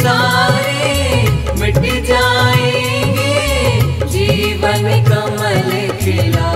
सारे मिट जाएँगे। जीवन कमल खिला